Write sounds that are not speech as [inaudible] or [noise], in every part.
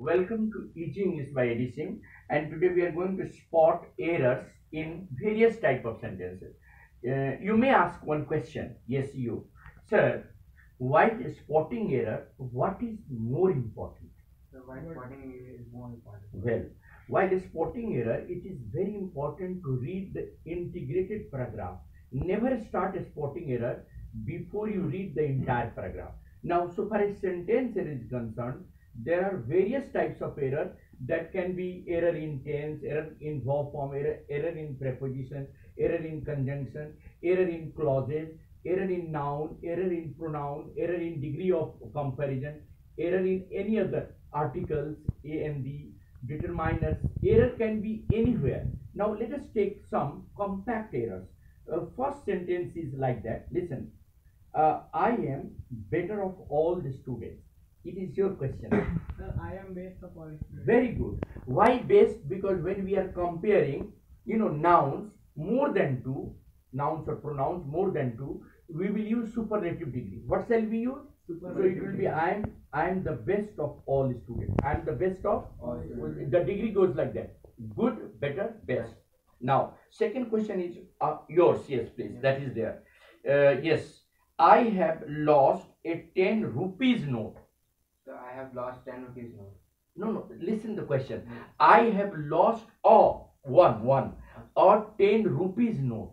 Welcome to Easy English by Edison and today we are going to spot errors in various type of sentences. Uh, you may ask one question, yes you. Sir, while spotting error, what is more important? The white spotting error is more important. Well, while spotting error, it is very important to read the integrated paragraph. Never start spotting error before you read the entire paragraph. Now, so far as sentence is concerned, there are various types of error that can be error in tense, error in verb form, error, error in preposition, error in conjunction, error in clauses, error in noun, error in pronoun, error in degree of comparison, error in any other articles, A and B, determiners. Error can be anywhere. Now let us take some compact errors. Uh, first sentence is like that. Listen, uh, I am better of all the students. It is your question. Sir, I am based of all students. Very good. Why best? Because when we are comparing, you know, nouns more than two, nouns or pronouns more than two, we will use superlative degree. What shall we use? So it will be I am I am the best of all students. I am the best of All students. the degree goes like that. Good, better, best. Now, second question is uh, yours. Yes, please. That is there. Uh, yes, I have lost a 10 rupees note. So I have lost 10 rupees note. No, no, listen the question. I have lost or one, one, or 10 rupees note.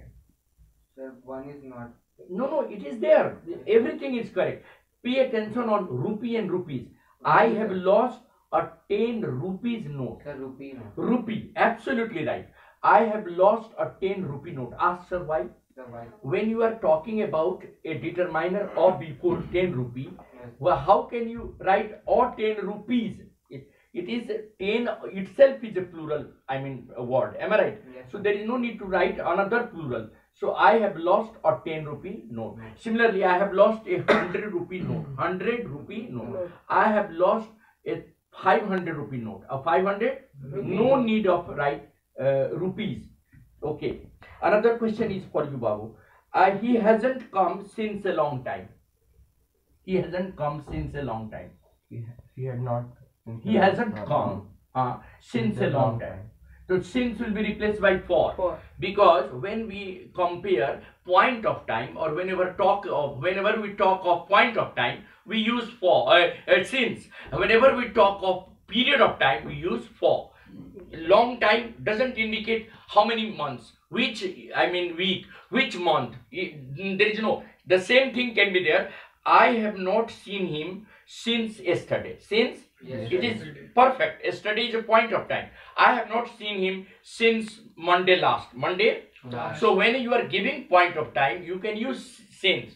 Sir, one is not. No, no, it is there. Everything is correct. Pay attention on rupee and rupees. I have lost a 10 rupees note. Sir, rupee note. Rupee, absolutely right. I have lost a 10 rupee note. Ask sir why? When you are talking about a determiner of before 10 rupee. Well, how can you write or 10 rupees? It, it is 10 itself is a plural, I mean, a word. Am I right? Yes. So there is no need to write another plural. So I have lost a 10 rupee note. Similarly, I have lost a 100 rupee note. 100 rupee note. I have lost a 500 rupee note. A 500? No need of write uh, rupees. Okay. Another question is for you, Babu. Uh, he hasn't come since a long time. He hasn't come since a long time. He he had not. He hasn't come uh, since a long time. So since will be replaced by for. for Because when we compare point of time or whenever talk of whenever we talk of point of time, we use for uh, uh, since. Whenever we talk of period of time, we use for. Long time doesn't indicate how many months, which I mean week, which month. I- There is no. The same thing can be there. I have not seen him since yesterday. Since Yes. it is perfect. Yesterday is a point of time. I have not seen him since Monday last. Monday. Last. So when you are giving point of time, you can use since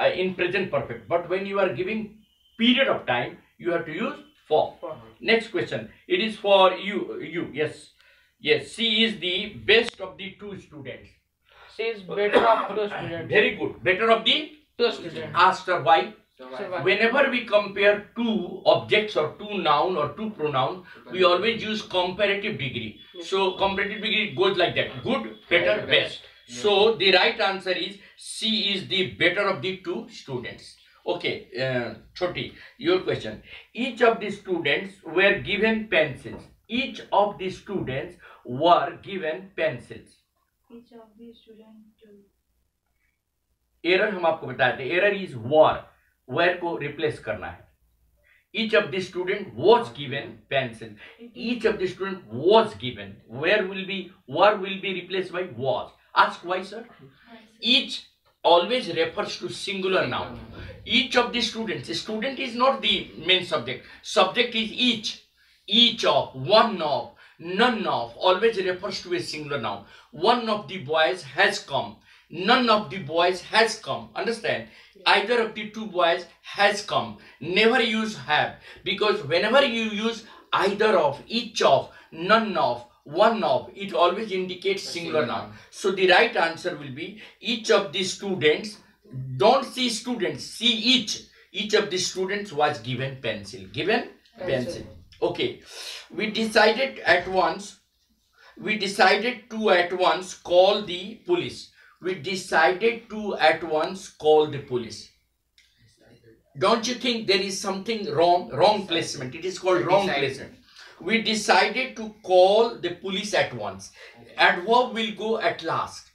uh, in present perfect. But when you are giving period of time, you have to use for. Next question. It is for you. You yes, yes. She is the best of the two students. She is better of two [coughs] students. Very good. Better of the. Two students. Asked her why. So So white. why- Whenever we compare two objects or two noun or two pronoun, we always use comparative degree. So comparative degree goes like that: good, better, best. So the right answer is C is the better of the two students. Okay, uh, Choti, your question. Each of the students were given pencils. Each of the students were given pencils. each of the student to error हम आपको बताए थे error is were where को replace करना है each of the student was given pencil each of the student was given where will be were will be replaced by was ask why sir each always refers to singular noun each of the students student is not the main subject subject is each each of one of none of always refers to a singular noun one of the boys has come none of the boys has come. Understand? Either of the two boys has come. Never use have. Because whenever you use either of each of none of one of it always indicates singular noun so the right answer will be each of the students don't see students see each. Each of the students was given pencil. Given pencil. Okay. We decided at once we decided to at once call the police we decided to at once call the police Don't you think there is something wrong? Wrong placement. It is called wrong placement. We decided to call the police at once. Adverb will go at last.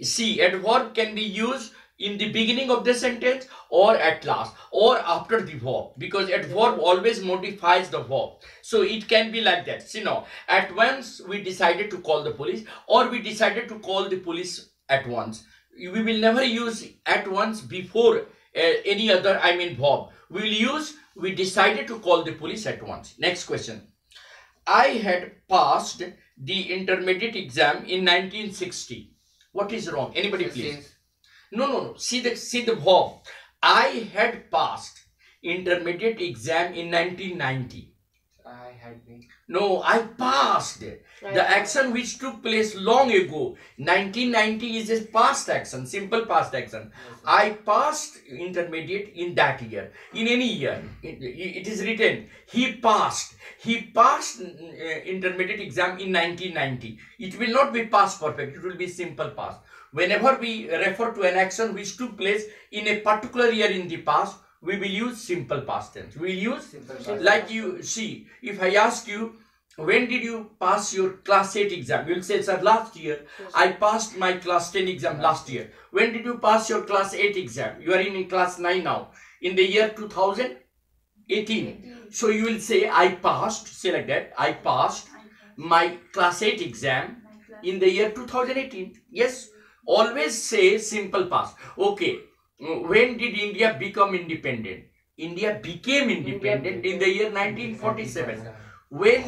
See, adverb can be used in the beginning of the sentence or at last or after the verb because adverb always modifies the verb. So it can be like that. See now, at once we decided to call the police or we decided to call the police at once. We will never use at once before uh, any other, I mean verb. We will use, we decided to call the police at once. Next question. I had passed the intermediate exam in 1960. What is wrong? Anybody please? No, no, no. See the see the verb. I had passed intermediate exam in 1990. I had been. No, I passed. The action which took place long ago. 1990 is a past action, simple past action. I passed intermediate in that year, in any year. It, it is written, he passed. He passed uh, intermediate exam in 1990. It will not be past perfect, it will be simple past. Whenever we refer to an action which took place in a particular year in the past, we will use simple past tense. We will use Simple past. like you see, if I ask you, when did you pass your class 8 exam? You will say, sir, last year. I passed my class 10 exam last year. When did you pass your class 8 exam? You are in class 9 now. In the year 2018. So you will say, I passed, say like that, I passed my class 8 exam in the year 2018. Yes, always say simple past. Okay, when did India become independent? India became independent in the year 1947. When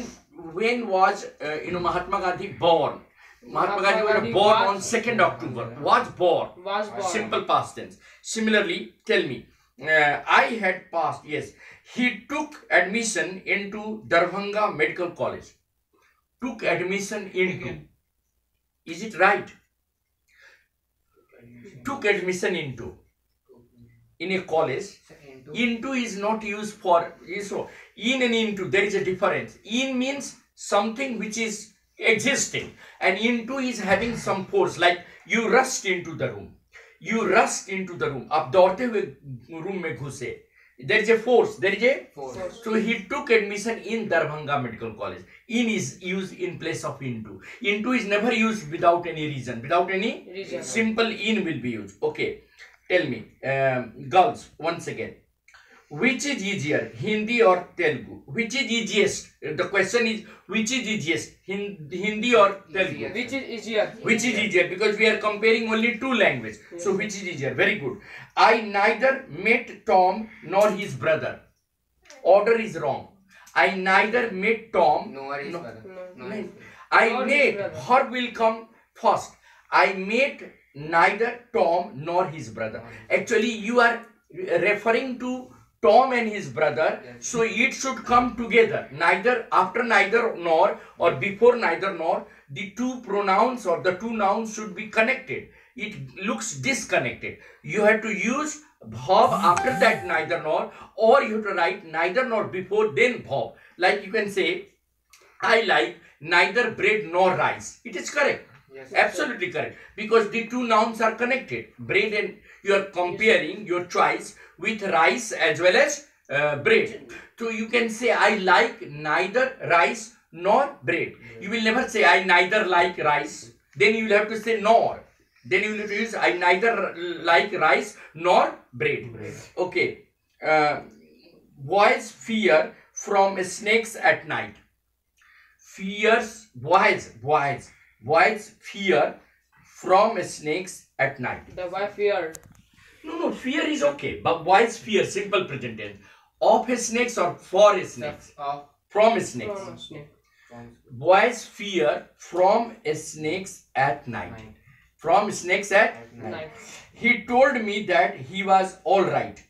when was uh, you know Mahatma Gandhi born? Mahatma Gandhi was born on 2nd October. Was born. Was born. Simple past tense. Similarly, tell me, uh, I had passed. Yes, he took admission into Darbhanga Medical College. Took admission into. Is it right? Took admission into In a college, Into. into is not used for so in and into there is a difference in means something which is existing and into is having some force like you rushed into the room you rushed into the room आप दौड़ते हुए room में घुसे there is a force there is a Force. so he took admission in Darbhanga Medical College. In is used in place of into. Into is never used without any reason. Without any Reason. simple in will be used. Okay. Tell me, um, girls, once again. Which is easier, Hindi or Telugu? Which is easiest? The question is, which is easiest, Hindi or Telugu? Which is easier? Which is easier? Because we are comparing only two languages. So which is easier? Very good. I neither met Tom nor his brother. Order is wrong. I neither met Tom. No worries, No. brother. No. No. I Nor met. Her will come first. I met neither Tom nor his brother. Actually, you are referring to Tom and his brother, Yes. so it should come together. Neither after neither nor or before neither nor, the two pronouns or the two nouns should be connected. It looks disconnected. You have to use verb after that neither nor, or you have to write neither nor before then verb. Like you can say, I like neither bread nor rice. It is correct. Yes. Absolutely correct. Because the two nouns are connected. Bread and you are comparing your choice with rice as well as uh, bread. So you can say I like neither rice nor bread. You will never say I neither like rice. Then you will have to say nor. Then you will have to use I neither like rice nor bread. Okay. Uh, boys fear from snakes at night. Fears boys boys boys fear from snakes at night. The boy fear? No, no, fear is okay, but boys fear simple present tense of snakes or for snakes Of from snakes. From a snake. from Boys fear from snakes at night. night. From snakes at At night. Night. He told me that he was all right.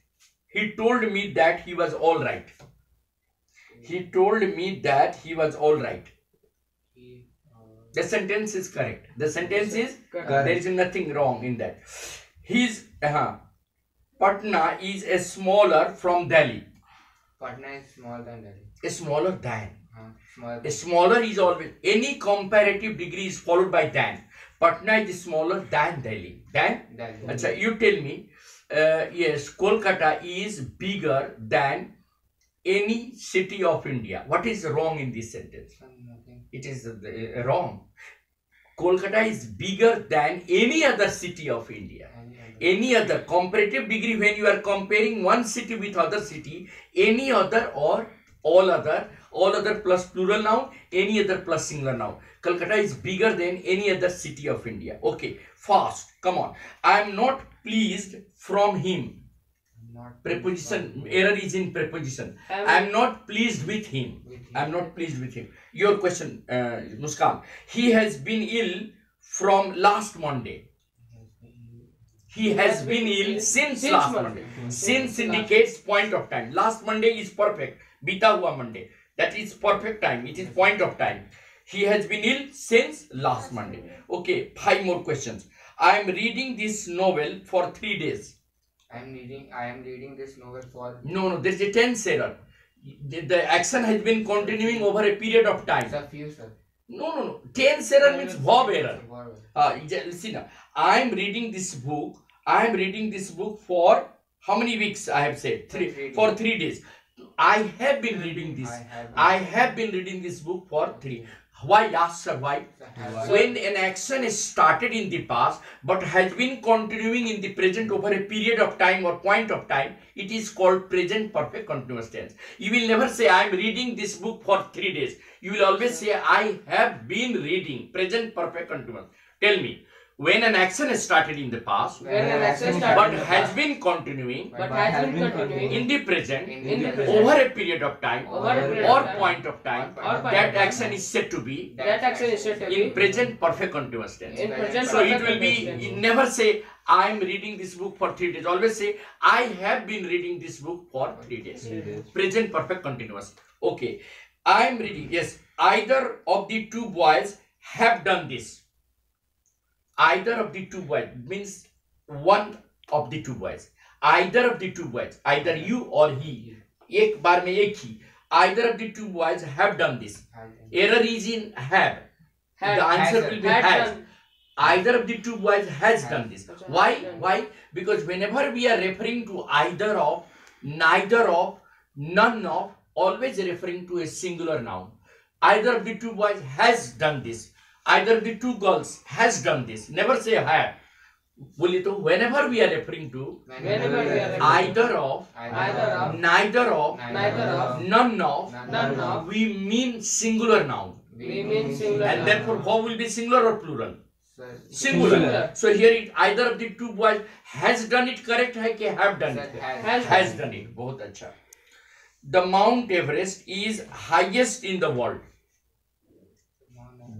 He told me that he was all right. He told me that he was all right. He, uh, The sentence is correct. The sentence is Correct. there is nothing wrong in that. His uh, Patna is a smaller from Delhi. Patna is smaller than Delhi. A smaller than. Huh? Smaller. A smaller is always any comparative degree is followed by than. Patna is smaller than Delhi. Than. Delhi. Acha, you tell me. uh, yes, Kolkata is bigger than any city of India. What is wrong in this sentence? It is uh, wrong. Kolkata is bigger than any other city of India. Any other. Comparative degree when you are comparing one city with other city, any other or all other, all other plus plural noun, any other plus singular noun. Kolkata is bigger than any other city of India. Okay, fast. Come on. I am not pleased from him. Not Preposition error is in preposition. I am not pleased with him. I am not pleased with him. Your question, uh, Muskan. He has been ill from last Monday. He has been ill since, last Monday. Since indicates point of time. Last Monday is perfect. Bita hua Monday. That is perfect time. It is point of time. He has been ill since last Monday. Okay, five more questions. I am reading this novel for three days. I am reading. I am reading this novel for. No, no, there is a tense error. The, the action has been continuing over a period of time. Sir, few sir. No, no, no. Tense error means verb error. Verb. Uh, see now, I am reading this book. I am reading this book for how many weeks? I have said three Three for three days. I have been reading this. I have. I have been reading this book for three. Why? Ask sir, why? When an action is started in the past but has been continuing in the present over a period of time or point of time, it is called present perfect continuous tense. You will never say, I am reading this book for three days. You will always say, I have been reading present perfect continuous. Tell me, when an action is started in the past When an action but started, has been continuing but has been continuing in the present In the present. over a period of time Over a period or of time. point of time, Or point that of time. action is said to be that action is said to be in present perfect continuous tense. in present So it will be continuous you tense. never say I am reading this book for three days. Always say I have been reading this book for three days. Present perfect continuous. Okay. I am reading. Yes. Either of the two boys have done this Either of the two boys means one of the two boys. Either of the two boys, either you or he. एक बार में एक ही. Either of the two boys have done this. have done. Error is in have. Had- the answer has will be had has. done. Either of the two boys has Has. done this. Okay, Why? has done. Why? Because whenever we are referring to either of, neither of, none of, always referring to a singular noun. Either of the two boys has done this. Either of the two girls has done this. Never say have. बोलिए तो whenever we are referring to Whenever we are either of, Either of, neither of, neither of, none of, none of, we mean singular noun. we mean singular. And therefore, what will be singular or plural? Sir, Singular. Singular. So here it either of the two boys has done it correct है कि have done sir, it has. Has has done it बहुत अच्छा the Mount Everest is highest in the world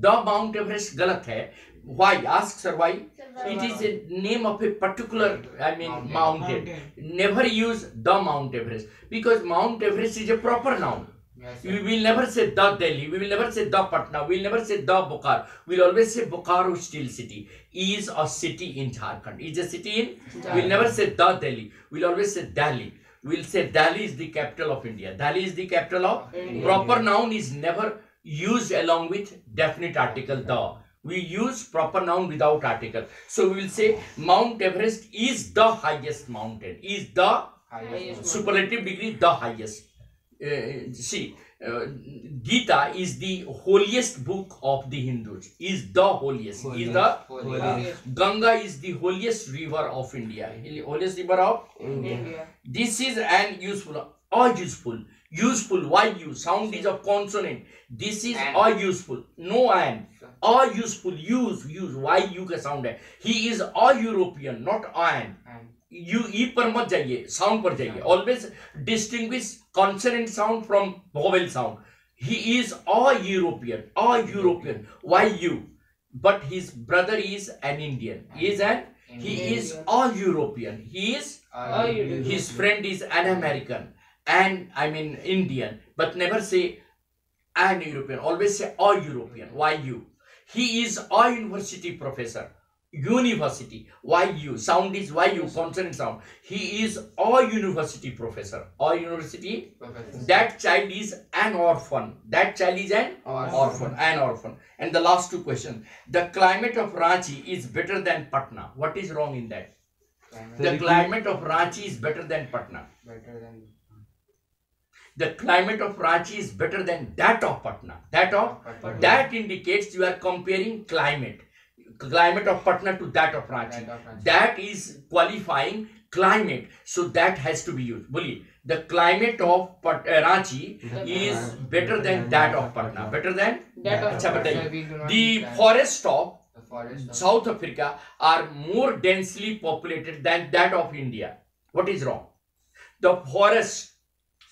The Mount Everest गलत है why ask sir why it is a name of a particular I mean mountain, never use the Mount Everest because Mount Everest is a proper noun Yes, we will never say the Delhi. We will never say the Patna. We will never say the Bokar. We will always say Bokaro Steel City is a city in Jharkhand. Is a city in? We will never say the Delhi. We will always say Delhi. We will say Delhi is the capital of India. Delhi is the capital of India. proper noun is never used along with definite article the. We use proper noun without article. So we will say Mount Everest is the highest mountain. Is the Highest. superlative degree the highest. Uh, see, uh, Gita is the holiest book of the Hindus. Is the holiest. Is the Holy. Holy. Ganga is the holiest river of India. Holiest river of India. this is an useful or useful. Useful. Why use? Sound is of consonant. This is And. or useful. No and. Or useful. Use. Use. Why you का sound है? He is a European, not an. And you ई पर मत जाइए sound पर जाइए always distinguish consonant sound from vowel sound he is a European a European why you but his brother is an Indian is an he is a european he is uh, you- his friend is an american and i mean indian. But never say an european. Always say a european. Why you? He is a university professor. University. Why you? Sound is why you? Consonant sound. He is a university professor. A university? Professor. that child is an orphan. That child is an Orphan. orphan. An orphan. And the last two questions. The climate of ranchi is better than patna. What is wrong in that? Climate. The climate of Ranchi is better than Patna. better than the climate of Ranchi is better than that of Patna. That of Patna. that indicates you are comparing climate, climate of Patna to that of Ranchi. That, of that is qualifying climate, so that has to be used. Bully, the climate of Pat, uh, Ranchi is better than that of Patna. Better than that of The forest of South Africa are more densely populated than that of India. What is wrong? The forest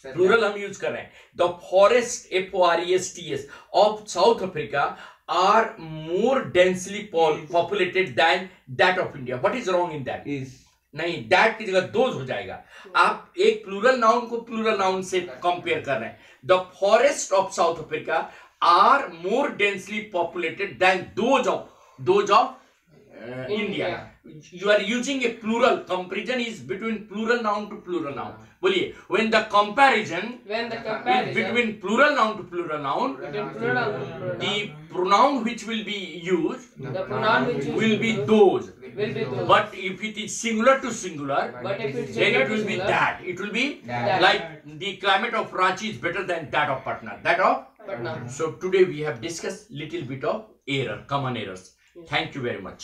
Plural हम use कर रहे हैं. The forest F O R S T S of South Africa are more densely populated than that of India what is wrong in that is नहीं that की जगह those हो जाएगा. आप एक प्लूरल नाउन को प्लूरल नाउन से compare कर रहे हैं. The forest of South Africa are more densely populated than those of those of India you are using a plural comparison is between plural noun to plural noun बोलिए when the comparison When the is comparison between plural noun to plural noun between plural and plural the pronoun which will be used the pronoun which is will be those will be those. but if it is singular to singular But if it's then singular it will to be singular, that it will be That. like the climate of Ranchi is better than that of Patna that of But now. so today we have discussed little bit of error common errors thank you very much